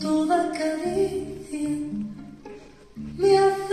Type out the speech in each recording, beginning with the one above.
toda caricia, me acerco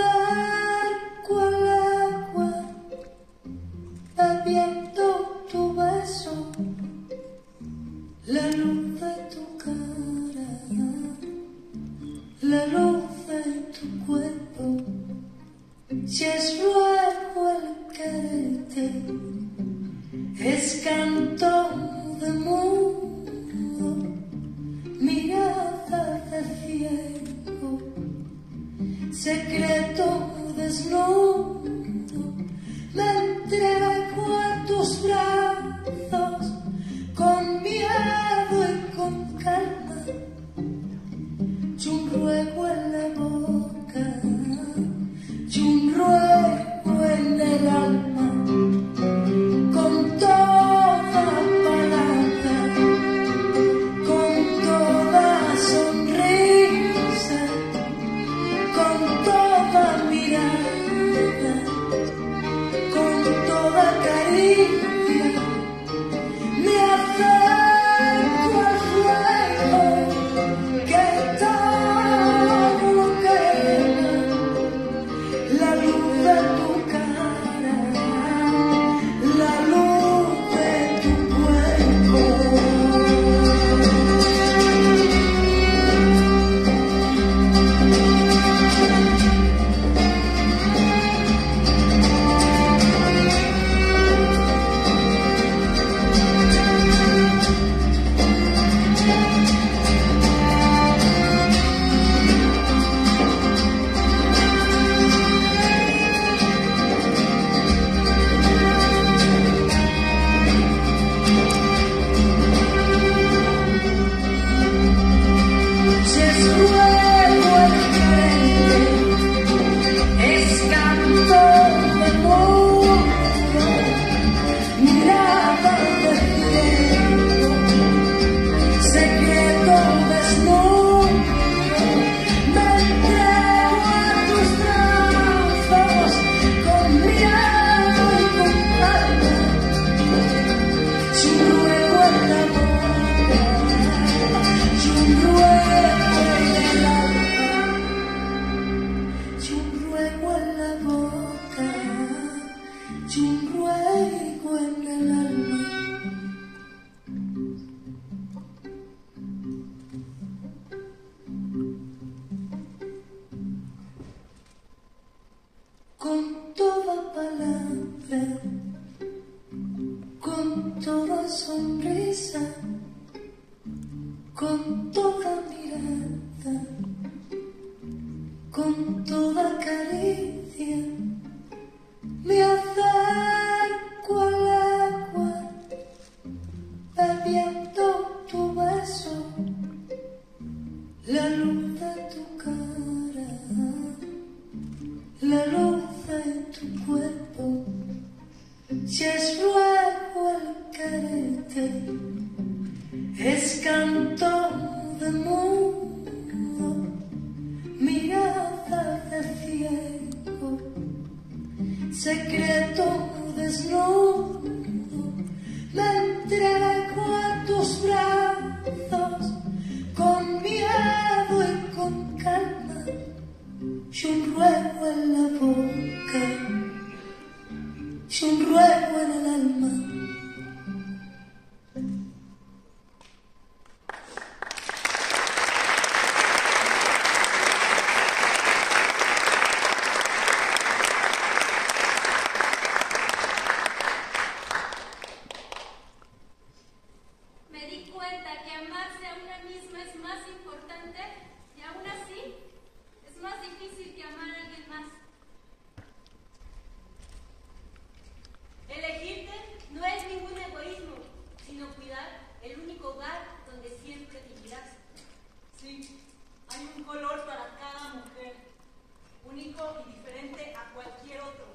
y diferente a cualquier otro,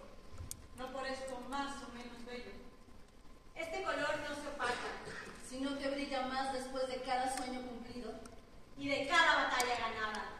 no por esto más o menos bello. Este color no se opaca, sino que brilla más después de cada sueño cumplido y de cada batalla ganada.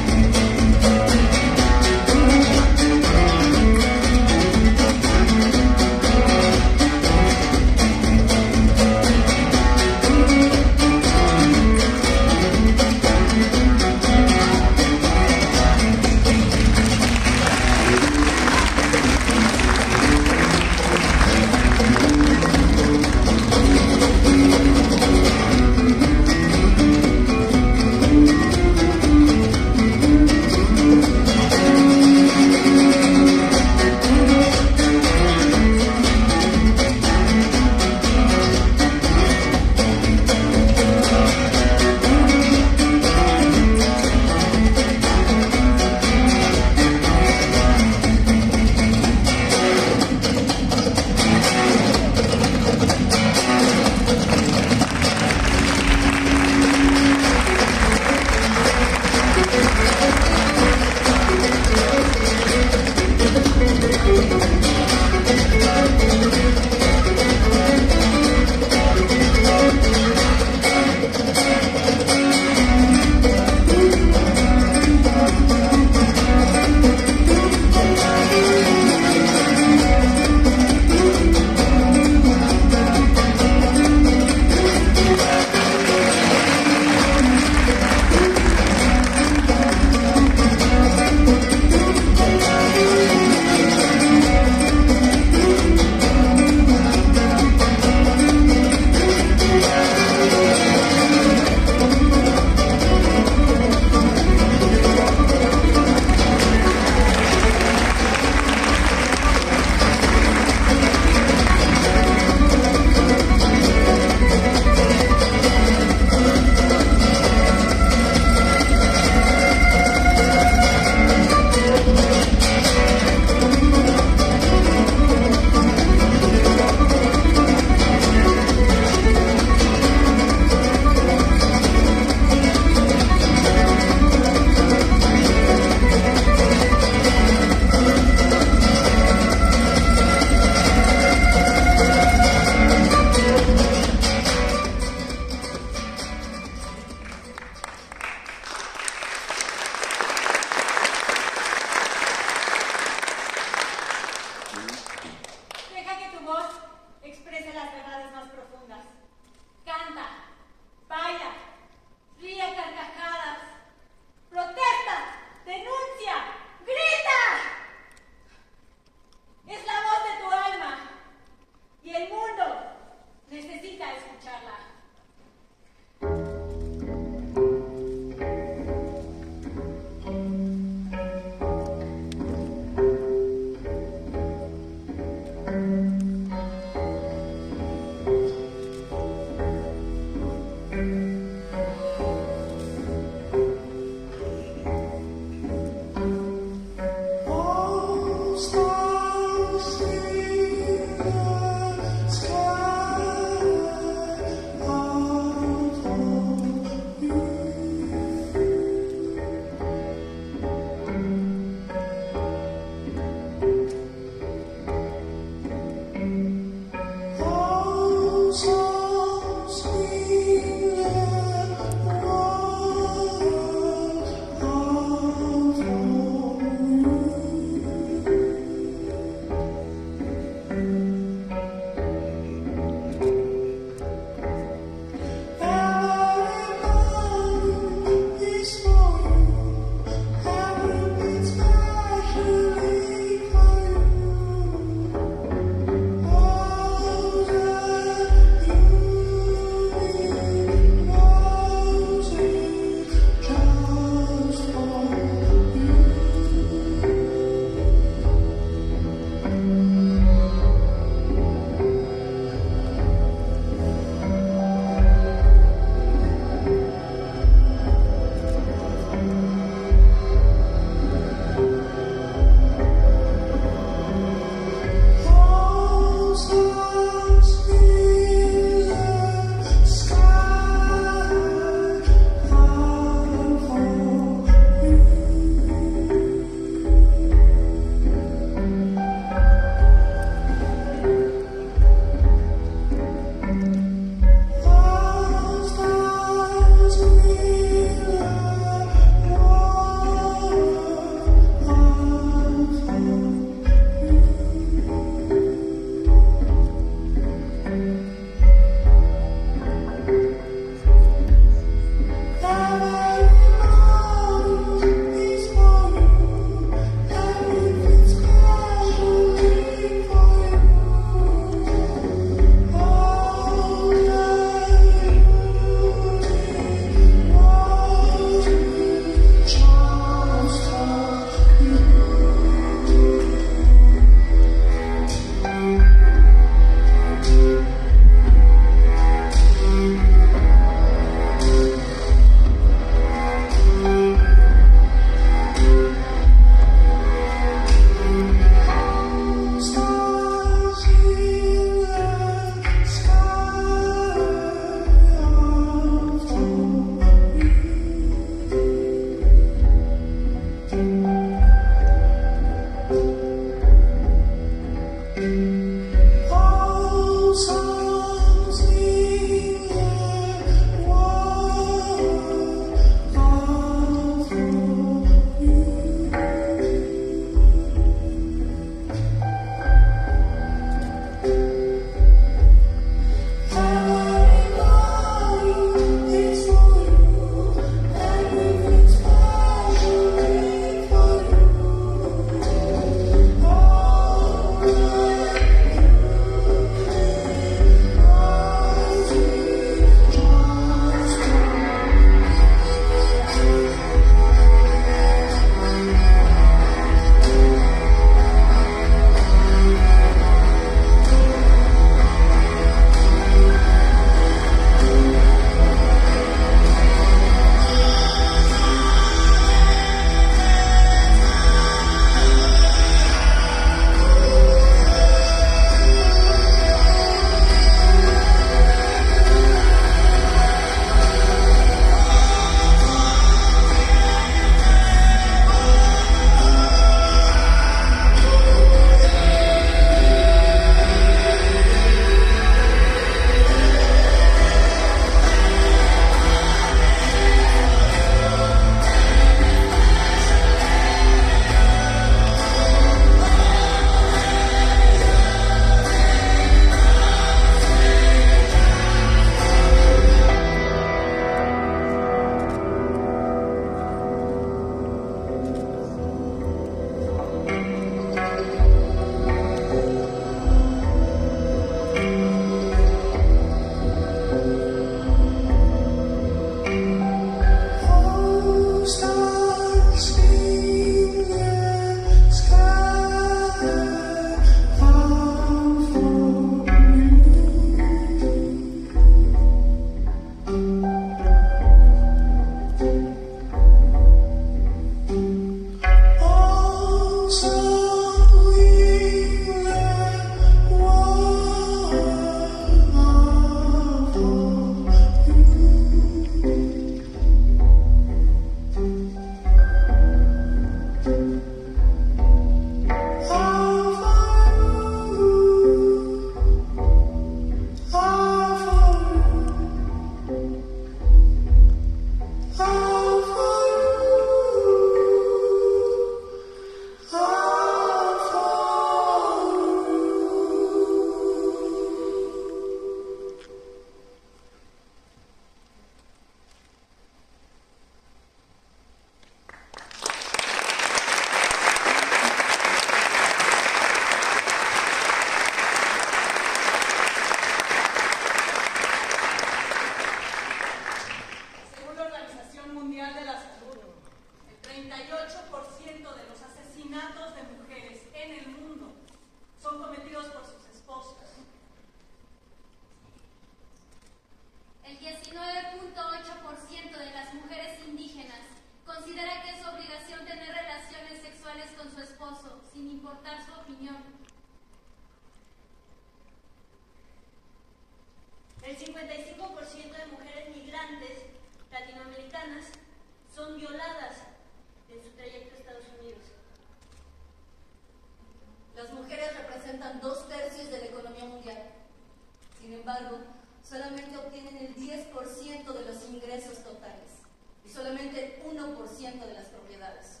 solamente obtienen el 10% de los ingresos totales y solamente el 1% de las propiedades.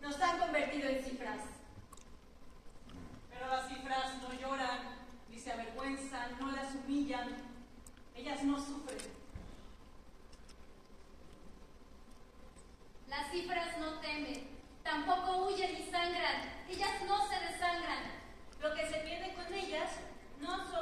Nos han convertido en cifras. Pero las cifras no lloran, ni se avergüenzan, no las humillan, ellas no sufren. Las cifras no temen, tampoco huyen ni sangran, ellas no se desangran. Lo que se tiene no son